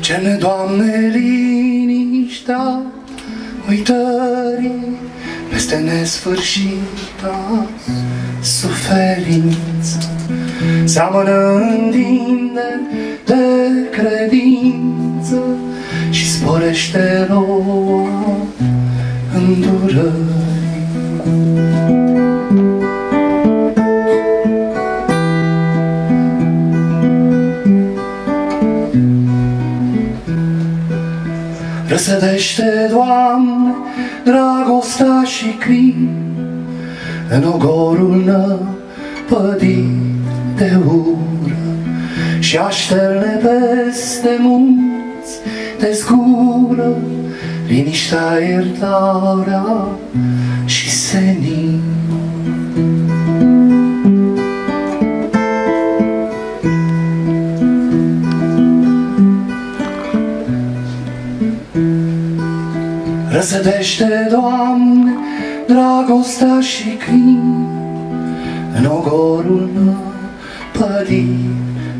Ce-ne, Doamne, liniștea uitării peste nesfârșita suferință. Seamănă întinde de credință și sporește roa îndurării. Răsădește, Doamne, dragostea și crin În ogorul năpădit de ură. Și așterne peste munți de zgură Liniștea, iertarea Răsădește, Doamne, dragostea și crin În ogorul năpădit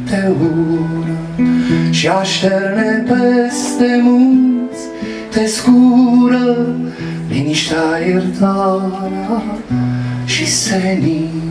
de ură Și așterne peste munți te scură. Liniștea, iertarea și senin